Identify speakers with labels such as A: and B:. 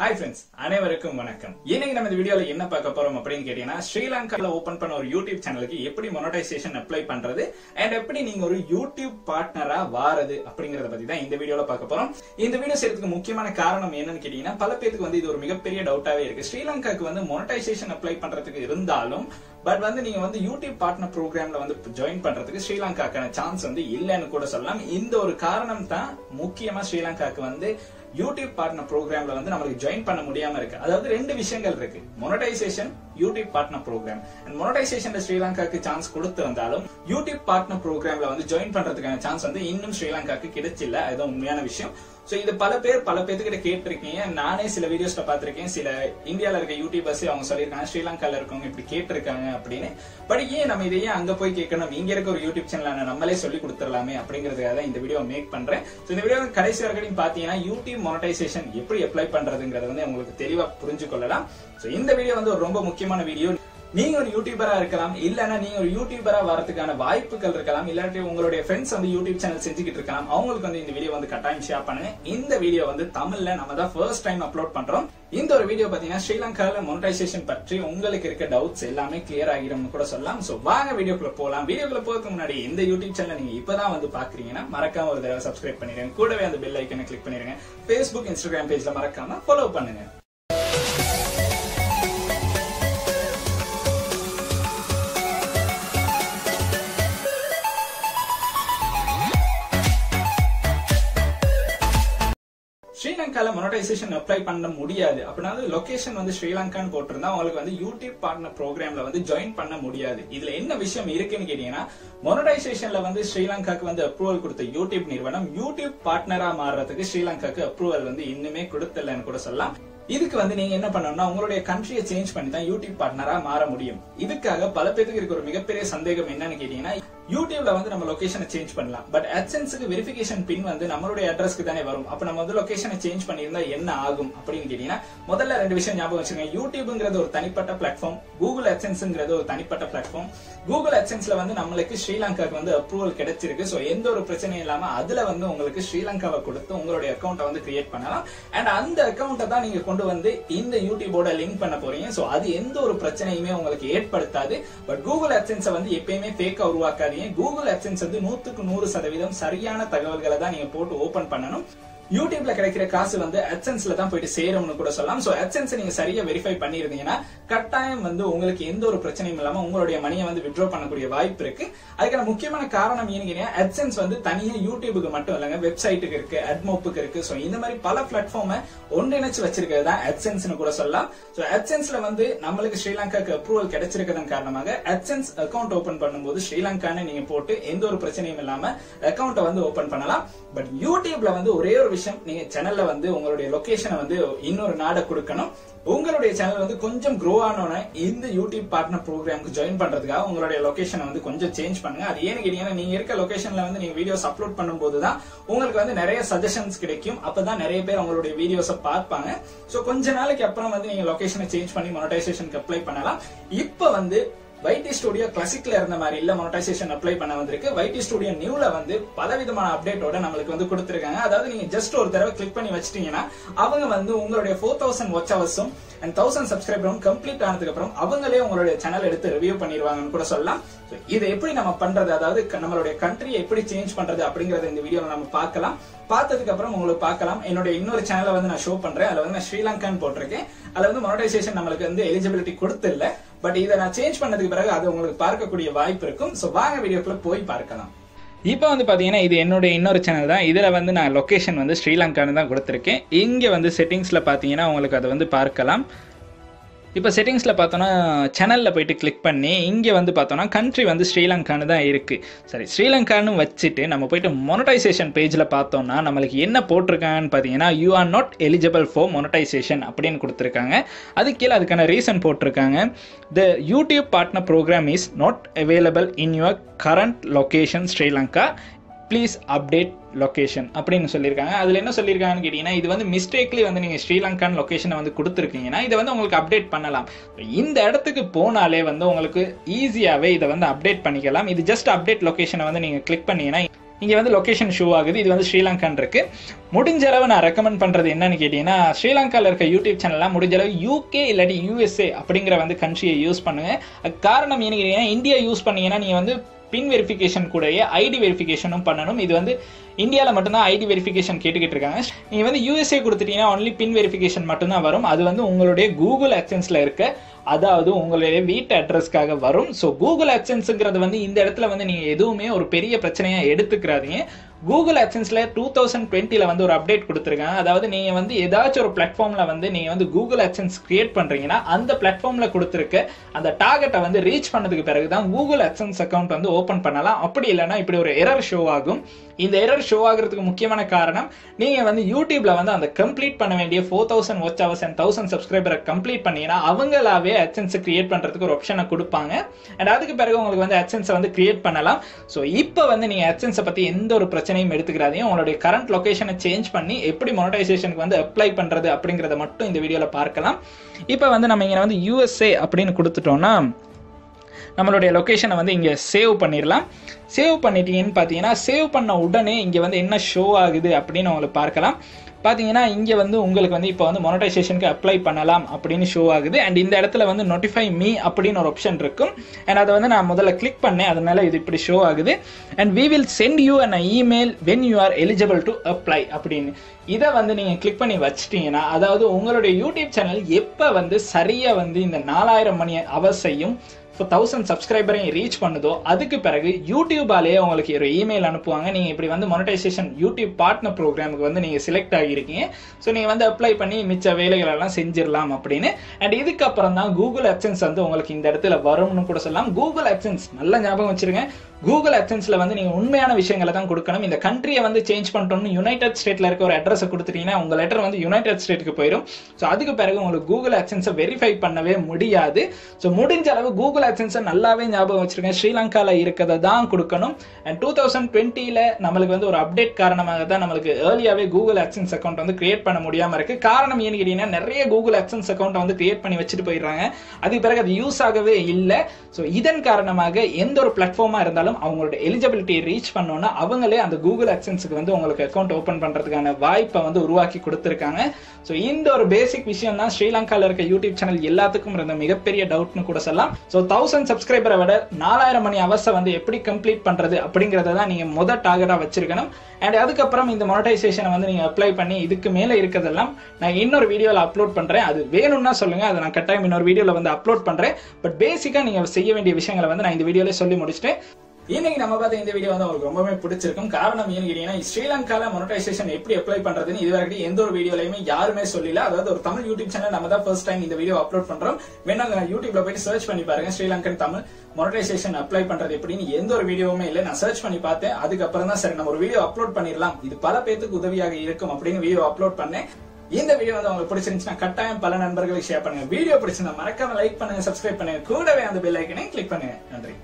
A: Hi friends அனைவருக்கும் வணக்கம். இன்னைக்கு நம்ம இந்த வீடியோல என்ன பார்க்க போறோம் அப்படின்னு கேட்டீங்கன்னா ஸ்ரீலங்கால ஓபன் பண்ண ஒரு யூடியூப் சேனலுக்கு எப்படி மொனடைசேஷன் அப்ளை பண்றது அண்ட் எப்படி நீங்க ஒரு யூடியூப் பார்ட்னரா வாரது அப்படிங்கறத பத்தி தான் இந்த வீடியோல பார்க்க போறோம். இந்த வீடியோ செய்யறதுக்கு முக்கியமான காரணம் என்னன்னு கேட்டீங்கன்னா பல பேருக்கு வந்து இது ஒரு மிகப்பெரிய டவுட்டாவே இருக்கு. ஸ்ரீலங்காக்கு வந்து மொனடைசேஷன் அப்ளை பண்றதுக்கு இருந்தாலும் பட் வந்து நீங்க வந்து யூடியூப் பார்ட்னர் ப்ரோக்ராம்ல வந்து ஜாயின் பண்றதுக்கு ஸ்ரீலங்காக்கான சான்ஸ் வந்து இல்லைன்னு கூட சொல்லலாம். இந்த ஒரு காரணம் தான் முக்கியமா ஸ்ரீலங்காக்கு வந்து யூடியூப் பார்ட்னர் ப்ரோக்ராம்ல வந்து நம்மளுக்கு ஜாயின் பண்ண முடியாம இருக்கு. அதாவது ரெண்டு விஷயங்கள் இருக்கு. Monetization YouTube partner program and மொனடைசேஷன்ல ஸ்ரீலங்காக்கு சான்ஸ் கொடுத்திருந்தாலும் யூடியூப் பார்ட்னர் ப்ரோக்ராம்ல வந்து ஜாயின் பண்றதுக்கான சான்ஸ் வந்து இன்னும் ஸ்ரீலங்காக்கு கிடைச்சில்ல. அதுதான் உண்மையான விஷயம். சோ இது பல பேர் பல பேர்த்துக்கிட்ட கேட்டிருக்கீங்க நானே சில வீடியோஸ்ல பாத்திருக்கேன் சில இந்தியால இருக்க யூடியூபர்ஸ் அவங்க சொல்லியிருக்காங்க ஸ்ரீலங்கால இருக்கவங்க இப்படி கேட்டிருக்காங்க அப்படின்னு. பட் ஏன் நம்ம இதையே அங்க போய் கேட்கணும்? இங்க இருக்க ஒரு யூடியூப் சேனல் நம்மளே சொல்லி கொடுத்துடலாமே அப்படிங்கறதுக்காக தான் இந்த வீடியோ மேக் பண்றேன். சோ இந்த வீடியோ கடைசி வரைக்கும் பாத்தீங்கன்னா யூடியூப் மானிட்டைசேஷன் எப்படி அப்ளை பண்றதுங்கிறது வந்து உங்களுக்கு தெளிவா புரிஞ்சு கொள்ளலாம். சோ இந்த வீடியோ வந்து ஒரு ரொம்ப முக்கியமான வீடியோ நீங்க ஒரு யூடியூபரா இருக்கலாம் இல்லனா நீங்க ஒரு யூடியூபரா வரதுக்கான வாய்ப்புகள் இருக்கலாம் இல்லாட்டி உங்களுடைய ஃப்ரெண்ட்ஸ் வந்து யூடியூப் சேனல் செஞ்சுக்கிட்டு இருக்கலாம் அவங்களுக்கு வந்து இந்த வீடியோ வந்து கட்டாயம் ஷேர் பண்ணுங்க. இந்த வீடியோ வந்து தமிழ்ல நம்ம தான் ஃபர்ஸ்ட் டைம் அப்லோட் பண்றோம். இந்த ஒரு வீடியோ பாத்தீங்கன்னா ஸ்ரீலங்கால மொனடைசேஷன் பற்றி உங்களுக்கு இருக்க டவுட்ஸ் எல்லாமே கிளியர் ஆகிரும் கூட சொல்லலாம். சோ வாங்க வீடியோக்குள்ள போலாம் வீடியோக்குள்ள போறதுக்கு முன்னாடி இந்த யூடியூப் சேனல் நீங்க இப்பதான் வந்து பாக்குறீங்கன்னா மறக்காம ஒரு தடவை சப்ஸ்கிரைப் பண்ணிருங்க கூடவே அந்த பெல் ஐக்கனை கிளிக் பண்ணிருங்க ஃபேஸ்புக் இன்ஸ்டாகிராம் பேஜ்ல மறக்காம ஃபாலோ பண்ணுங்க. மொனடைசேஷன் அப்ளை பண்ண முடியாது. அப்படின்னா லொகேஷன் வந்து ஸ்ரீலங்கான்னு போட்டிருந்தா உங்களுக்கு வந்து யூடியூப் பார்ட்னர் ப்ரோக்ராம்ல வந்து ஜாயின் பண்ண முடியாது. இதுல என்ன விஷயம் இருக்குன்னு கேட்டீங்கன்னா மொனடைசேஷன்ல வந்து ஸ்ரீலங்காக்கு வந்து அப்ரூவல் கொடுத்த யூடியூப் நிறுவனம் யூடியூப் பார்ட்னரா மாறுறதுக்கு ஸ்ரீலங்காக்கு அப்ரூவல் வந்து இன்னுமே கொடுத்தலன்னு கூட சொல்லலாம். இதுக்கு வந்து நீங்க என்ன பண்ணணும்னா உங்களுடைய கண்ட்ரியை சேஞ்ச் பண்ணி தான் யூடியூப் பார்ட்னரா மாற முடியும். இதுக்காக பல பேருக்கு இருக்க ஒரு மிகப்பெரிய சந்தேகம் என்னன்னு கேட்டீங்கன்னா யூடியூப்ல வந்து நம்ம லொகேஷனை சேஞ்ச் பண்ணலாம். பட் அட்சன்ஸுக்கு வெரிஃபிகேஷன் பின் வந்து நம்மளுடைய அட்ரஸ்க்கு தானே வரும். அப்ப நம்ம வந்து லொகேஷனை சேஞ்ச் பண்ணியிருந்தா என்ன ஆகும் அப்படின்னு கேட்டீங்கன்னா முதல்ல ரெண்டு விஷயம் ஞாபகம் வச்சுங்க யூடியூப்ங்கிறது ஒரு தனிப்பட்ட பிளாட்ஃபார்ம் கூகுள் அட்சன்ஸ்ங்கிறது ஒரு தனிப்பட்ட பிளாட்ஃபார்ம் கூகுள் அட்சன்ஸ்ல வந்து நம்மளுக்கு ஸ்ரீலங்காக்கு வந்து அப்ரூவல் கிடைச்சிருக்கு. ஸோ எந்த ஒரு பிரச்சனையும் இல்லாம அதுல வந்து உங்களுக்கு ஸ்ரீலங்காவை கொடுத்து உங்களுடைய அக்கௌண்ட்டை வந்து கிரியேட் பண்ணலாம். அண்ட் அந்த அக்கௌண்ட்டை தான் நீங்க கொண்டு வந்து இந்த யூடியூபோட லிங்க் பண்ண போறீங்க. சோ அது எந்த ஒரு பிரச்சனையுமே உங்களுக்கு ஏற்படுத்தாது. பட் கூகுள் அட்சன்ஸை வந்து எப்பயுமே ஃபேக்கா உருவாக்காதீங்க. கூகுள் அட்சன்ஸ் வந்து நூத்துக்கு நூறு சதவீதம் சரியான தகவல்களை தான் நீங்க போட்டு ஓபன் பண்ணணும். யூடியூப்ல கிடைக்கிற காசு வந்து அட்சன்ஸ்ல தான் போயிட்டு சேரும்னு கூட சொல்லலாம். சோ அட்சன்ஸ் நீங்க சரியா வெரிஃபை பண்ணிருந்தீங்கன்னா கட்டாயம் வந்து உங்களுக்கு எந்த ஒரு பிரச்சனையும் இல்லாம உங்களுடைய மணியை வந்து விட்ரா பண்ணக்கூடிய வாய்ப்பு இருக்கு. அதுக்கான முக்கியமான காரணம் ஏன்னு அட்சன்ஸ் வந்து தனியா யூடியூபுக்கு மட்டும் இல்லைங்க வெப்சைட்டுக்கு இருக்கு அட்மோப்புக்கு இருக்கு. சோ இந்த மாதிரி பல பிளாட்ஃபார்மை ஒன்றிணைச்சு வச்சிருக்கிறது தான் அட்சன்ஸ்னு கூட சொல்லலாம். சோ அட்சன்ஸ்ல வந்து நம்மளுக்கு ஸ்ரீலங்காக்கு அப்ரூவல் கிடைச்சிருக்கிறதன் காரணமாக அட்சன்ஸ் அக்கௌண்ட் ஓபன் பண்ணும்போது ஸ்ரீலங்கான்னு நீங்க போட்டு எந்த ஒரு பிரச்சனையும் இல்லாம அக்கௌண்ட்டை வந்து ஓபன் பண்ணலாம். பட் யூடியூப்ல வந்து ஒரே ஒரு விஷயம். நீங்க சேனல்ல வந்து உங்களுடைய லொகேஷனை வந்து இன்னொரு நாடை கொடுக்கணும். உங்களுடைய சேனல் வந்து கொஞ்சம் க்ரோ ஆனோட இந்த யூடியூப் பார்ட்னர் ப்ரோக்ராமுக்கு ஜாயின் பண்றதுக்காக உங்களுடைய லொகேஷனை வந்து கொஞ்சம் சேஞ்ச் பண்ணுங்க. அது ஏன்னு கேட்டீங்கன்னா நீங்க இருக்க லொகேஷன்ல வந்து நீங்க வீடியோஸ் அப்லோட் பண்ணும்போது தான் உங்களுக்கு வந்து நிறைய சஜஷன்ஸ் கிடைக்கும். அப்பதான் நிறைய பேர் உங்களுடைய வீடியோஸை பார்ப்பாங்க. சோ கொஞ்ச நாளைக்கு அப்புறம் வந்து நீங்க லொகேஷனை சேஞ்ச் பண்ணி மொனடைசேஷனுக்கு அப்ளை பண்ணலாம். இப்ப வந்து வைடி ஸ்டுடியோ கிளாசிக்ல இருந்த மாதிரி இல்ல மொனடைசேஷன் அப்ளை பண்ண வந்திருக்கு. வைடி ஸ்டுடியோ நியூல வந்து பல விதமான அப்டேட்டோட நம்மளுக்கு வந்து கொடுத்துருக்காங்க. அதாவது நீங்க ஜஸ்ட் ஒரு தடவை கிளிக் பண்ணி வச்சிட்டீங்கன்னா அவங்க வந்து உங்களுடைய ஃபோர் தௌசண்ட் வாட்ச் ஹவர்ஸும் அண்ட் தௌசண்ட் சப்ஸ்கிரைபரும் கம்ப்ளீட் ஆனதுக்கு அப்புறம் அவங்களே உங்களுடைய சேனல் எடுத்து ரிவ்யூ பண்ணிடுவாங்கன்னு கூட சொல்லலாம். இதை எப்படி நம்ம பண்றது? அதாவது நம்மளுடைய கண்ட்ரியை எப்படி சேஞ்ச் பண்றது அப்படிங்கறத இந்த வீடியோல நம்ம பார்க்கலாம். பார்த்ததுக்கு அப்புறம் உங்களுக்கு பார்க்கலாம். என்னோட இன்னொரு சேனலை வந்து நான் ஷோ பண்றேன். அதுல வந்து நான் ஸ்ரீலங்கான்னு போட்டிருக்கேன். அதுல வந்து மொனடைசேஷன் நம்மளுக்கு வந்து எலிஜிபிலிட்டி கொடுத்து இல்லை பட் இதை நான் சேஞ்ச் பண்ணதுக்கு பிறகு அது உங்களுக்கு பார்க்கக்கூடிய வாய்ப்பு இருக்கும். ஸோ வாங்க வீடியோக்குள்ள போய் பார்க்கலாம். இப்போ வந்து பார்த்தீங்கன்னா இது என்னுடைய இன்னொரு சேனல் தான். இதில் வந்து நான் லொக்கேஷன் வந்து ஸ்ரீலங்கான்னு தான் கொடுத்துருக்கேன். இங்கே வந்து செட்டிங்ஸில் பார்த்தீங்கன்னா உங்களுக்கு அதை வந்து பார்க்கலாம். இப்போ செட்டிங்ஸில் பார்த்தோன்னா சேனலில் போயிட்டு கிளிக் பண்ணி இங்கே வந்து பார்த்தோன்னா கண்ட்ரி வந்து ஸ்ரீலங்கான்னு தான் இருக்குது சரி ஸ்ரீலங்கான்னு வச்சுட்டு நம்ம போயிட்டு மொனடைசேஷன் பேஜில் பார்த்தோம்னா நம்மளுக்கு என்ன போட்டிருக்காங்கன்னு பார்த்தீங்கன்னா you are not eligible for monetisation அப்படின்னு கொடுத்துருக்காங்க. அது கீழே அதுக்கான ரீசன் போட்டிருக்காங்க. The YouTube partner program is not available in your current location Sri Lanka. Please update location அப்படின்னு சொல்லியிருக்காங்க. அதில் என்ன சொல்லியிருக்காங்கன்னு கேட்டிங்கன்னா இது வந்து மிஸ்டேக்லி வந்து நீங்கள் ஸ்ரீலங்கான் லொக்கேஷனை வந்து கொடுத்துருக்கீங்கன்னா இதை வந்து உங்களுக்கு அப்டேட் பண்ணலாம். இந்த இடத்துக்கு போனாலே வந்து உங்களுக்கு ஈஸியாகவே இதை வந்து அப்டேட் பண்ணிக்கலாம். இது ஜஸ்ட் அப்டேட் லொக்கேஷனை வந்து நீங்கள் கிளிக் பண்ணீங்கன்னா இங்கே வந்து லொக்கேஷன் ஷோ ஆகுது. இது வந்து ஸ்ரீலங்கான் இருக்கு. முடிஞ்ச அளவு நான் ரெக்கமெண்ட் பண்ணுறது என்னன்னு கேட்டிங்கன்னா ஸ்ரீலங்காவில் இருக்க யூடியூப் சேனல்லாம் முடிஞ்ச அளவு யூகே இல்லாட்டி யூஎஸ்ஏ அப்படிங்கிற வந்து கண்ட்ரியை யூஸ் பண்ணுங்கள் அதுக்கு காரணம் என்ன கேட்டீங்கன்னா இந்தியா யூஸ் பண்ணீங்கன்னா நீங்கள் வந்து பின் வெரிஃபிகேஷன் கூடயே ஐடி வெரிஃபிகேஷனும் பண்ணணும். இது வந்து இந்தியாவில் மட்டும்தான் ஐடி வெரிஃபிகேஷன் கேட்டுக்கிட்டு இருக்காங்க. நீங்கள் வந்து யூஎஸ்ஏ கொடுத்துட்டீங்கன்னா ஒன்லி பின் வெரிஃபிகேஷன் மட்டும்தான் வரும். அது வந்து உங்களுடைய கூகுள் அக்சன்ஸில் இருக்க அதாவது உங்களுடைய வீட்டு அட்ரஸ்க்காக வரும். ஸோ கூகுள் அக்சன்ஸுங்கிறது வந்து இந்த இடத்துல வந்து நீங்கள் எதுவுமே ஒரு பெரிய பிரச்சனையாக எடுத்துக்கிறாதீங்க. கூகுள் அக்சன்ஸில் டூ தௌசண்ட் டுவெண்ட்டியில் வந்து ஒரு அப்டேட் கொடுத்துருக்காங்க. அதாவது நீங்கள் வந்து ஏதாச்சும் ஒரு பிளாட்ஃபார்மில் வந்து நீங்கள் வந்து கூகுள் அக்சன்ஸ் கிரியேட் பண்ணுறீங்கன்னா அந்த பிளாட்ஃபார்மில் கொடுத்துருக்க அந்த டார்கெட்டை வந்து ரீச் பண்ணதுக்கு பிறகு தான் கூகுள் அக்சன்ஸ் அக்கௌண்ட் வந்து ஓப்பன் பண்ணலாம். அப்படி இல்லைன்னா இப்படி ஒரு எரர் ஷோ ஆகும். இந்த எரர் ஷோ ஆகிறதுக்கு முக்கியமான காரணம் நீங்கள் வந்து யூடியூப்பில் வந்து அந்த கம்ப்ளீட் பண்ண வேண்டிய four thousand watch hours and thousand சப்ஸ்கிரைபரை complete பண்ணீங்கன்னா அவங்களாவே அட்சன்ஸை கிரியேட் பண்ணுறதுக்கு ஒரு ஆப்ஷனை கொடுப்பாங்க. அண்ட் அதுக்கு பிறகு உங்களுக்கு வந்து அட்சன்ஸை வந்து கிரியேட் பண்ணலாம். ஸோ இப்போ வந்து நீங்கள் அட்சன்ஸை பற்றி எந்த ஒரு பிரச்சனை லொக்கேஷனையும் எடுத்துக்கிறாதீங்க. உங்களுடைய கரண்ட் லொக்கேஷனை சேஞ்ச் பண்ணி எப்படி மொனடைசேஷனுக்கு வந்து அப்ளை பண்ணுறது அப்படிங்கிறத மட்டும் இந்த வீடியோவில் பார்க்கலாம். இப்போ வந்து நம்ம இங்கே வந்து யூஎஸ்ஏ அப்படின்னு கொடுத்துட்டோம்னா நம்மளுடைய லொக்கேஷனை வந்து இங்கே சேவ் பண்ணிடலாம். சேவ் பண்ணிட்டீங்கன்னு பார்த்தீங்கன்னா சேவ் பண்ண உடனே இங்கே வந்து என்ன ஷோ ஆகுது அப்படின்னு உங்களுக்கு பார்க்கலாம். பார்த்தீங்கன்னா இங்கே வந்து உங்களுக்கு வந்து இப்போ வந்து மொனடைசேஷனுக்கு அப்ளை பண்ணலாம் அப்படின்னு ஷோ ஆகுது. அண்ட் இந்த இடத்துல வந்து நோட்டிஃபை மீ அப்படின்னு ஒரு ஆப்ஷன் இருக்கும். அண்ட் அதை வந்து நான் முதல்ல கிளிக் பண்ணேன். அதனால இது இப்படி ஷோ ஆகுது. And we will send you an email when you are eligible to apply அப்படின்னு. இதை வந்து நீங்கள் கிளிக் பண்ணி வச்சிட்டீங்கன்னா அதாவது உங்களுடைய யூடியூப் சேனல் எப்போ வந்து சரியாக வந்து இந்த நாலாயிரம் மணி அவர்ஸையும் இப்போ தௌசண்ட் சப்ஸ்கிரைபரையும் ரீச் பண்ணுதோ அதுக்கு பிறகு யூடியூபாலேயே உங்களுக்கு ஒரு இமெயில் அனுப்புவாங்க. நீங்கள் இப்படி வந்து மொனடைசேஷன் யூடியூப் பார்ட்னர் ப்ரோக்ராமுக்கு வந்து நீங்கள் செலக்ட் ஆகியிருக்கீங்க. ஸோ நீங்கள் வந்து அப்ளை பண்ணி மிச்ச வேலைகள் எல்லாம் செஞ்சிடலாம் அப்படின்னு. அண்ட் இதுக்கப்புறம் தான் கூகுள் அக்சன்ஸ் வந்து உங்களுக்கு இந்த இடத்துல வரும்னு கூட சொல்லலாம். கூகுள் அக்சன்ஸ் நல்ல ஞாபகம் வச்சுருங்க. கூகுள் அக்சன்ஸ்ல வந்து நீங்கள் உண்மையான விஷயங்களை தான் கொடுக்கணும். இந்த கண்ட்ரியை வந்து சேஞ்ச் பண்ணிட்டோம்னு யுனைடெட் ஸ்டேட்டில் இருக்க ஒரு அட்ரஸ் கொடுத்துட்டீங்கன்னா உங்கள் லெட்டர் வந்து யுனைடெட் ஸ்டேட்டுக்கு போயிடும் ஸோ அதுக்கு பிறகு உங்களுக்கு கூகுள் அக்சன்ஸை வெரிஃபை பண்ணவே முடியாது. ஸோ முடிஞ்ச அளவு கூகுள் அக்சன்ஸை நல்லாவே ஞாபகம் வச்சுருக்கேன் ஸ்ரீலங்காவில் இருக்கிறத தான் கொடுக்கணும். அண்ட் டூ தௌசண்ட் டுவெண்ட்டியில் நம்மளுக்கு வந்து ஒரு அப்டேட் காரணமாக தான் நம்மளுக்கு ஏர்லியாகவே கூகுள் அக்சன்ஸ் அக்கௌண்ட் வந்து கிரியேட் பண்ண முடியாமல் இருக்கு. காரணம் ஏன்னு கேட்டிங்கன்னா நிறைய கூகுள் அக்சன்ஸ் அக்கௌண்ட்டை வந்து கிரியேட் பண்ணி வச்சுட்டு போயிடுறாங்க. அதுக்கு பிறகு அது யூஸ் ஆகவே இல்லை. ஸோ இதன் காரணமாக எந்த ஒரு பிளாட்ஃபார்மாக இருந்தாலும் அவங்களோட எலிஜிபிலிட்டியை ரீச் பண்ணோன்னா அவங்களே அந்த கூகுள் அக்சன்ஸுக்கு வந்து உங்களுக்கு அக்கௌண்ட் ஓப்பன் பண்ணுறதுக்கான வாய்ப்பை வந்து உருவாக்கி கொடுத்துருக்காங்க. ஸோ இந்த ஒரு பேசிக் விஷயம் தான் ஸ்ரீலங்காவில் இருக்க யூடியூப் சேனல் எல்லாத்துக்கும் இருந்த மிகப்பெரிய டவுட்னு கூட சொல்லலாம். ஸோ தௌசண்ட் சப்ஸ்கிரைபரை விட நாலாயிரம் மணி அவர்ஸை வந்து எப்படி கம்ப்ளீட் பண்ணுறது அப்படிங்கிறத தான் நீங்கள் முத டார்கெட்டாக வச்சிருக்கணும். அண்ட் அதுக்கப்புறம் இந்த மொனடைசேஷனை வந்து நீங்கள் அப்ளை பண்ணி இதுக்கு மேலே இருக்கிறதெல்லாம் நான் இன்னொரு வீடியோவில் அப்லோட் பண்ணுறேன் அது வேணும்னா சொல்லுங்கள் அதை நான் கட்டாயம் இன்னொரு வீடியோவில் வந்து அப்லோட் பண்ணுறேன் பட் பேசிக்காக நீங்கள் செய்ய வேண்டிய விஷயங்களை வந்து நான் இந்த வீடியோல சொல்லி முடிச்சிட்டேன் இன்னைக்கு நம்ம பார்த்த இந்த வீடியோ வந்து உங்களுக்கு ரொம்பவே பிடிச்சிருக்கும். காரணம் ஏன்னு கேட்டீங்கன்னா ஸ்ரீலங்கால மொனடைசேஷன் எப்படி அப்ளை பண்றதுன்னு இதுவரைக்கும் எந்த ஒரு வீடியோலையுமே யாருமே சொல்லல. அதாவது ஒரு தமிழ் யூடியூப் சேனல் நம்ம தான் ஃபர்ஸ்ட் டைம் இந்த வீடியோ அப்லோட் பண்றோம். வேணா யூடியூப்ல போயிட்டு சர்ச் பண்ணி பாருங்க ஸ்ரீலங்கன் தமிழ் மொனடைசேஷன் அப்ளை பண்றது எப்படின்னு எந்த ஒரு வீடியோவுமே இல்லை. நான் சர்ச் பண்ணி பார்த்தேன். அதுக்கப்புறம் தான் சரி நம்ம ஒரு வீடியோ அப்லோட் பண்ணிடலாம். இது பல பேத்துக்கு உதவியாக இருக்கும் அப்படின்னு வீடியோ அப்லோட் பண்ணேன். இந்த வீடியோ வந்து உங்களுக்கு பிடிச்சிருந்துச்சுன்னா கட்டாயம் பல நண்பர்களுக்கு ஷேர் பண்ணுங்க. வீடியோ பிடிச்சிருந்தா மறக்காம லைக் பண்ணுங்க சப்ஸ்கிரைப் பண்ணுங்க. கூடவே அந்த பெல் ஐக்கனையும் கிளிக் பண்ணுங்க. நன்றி.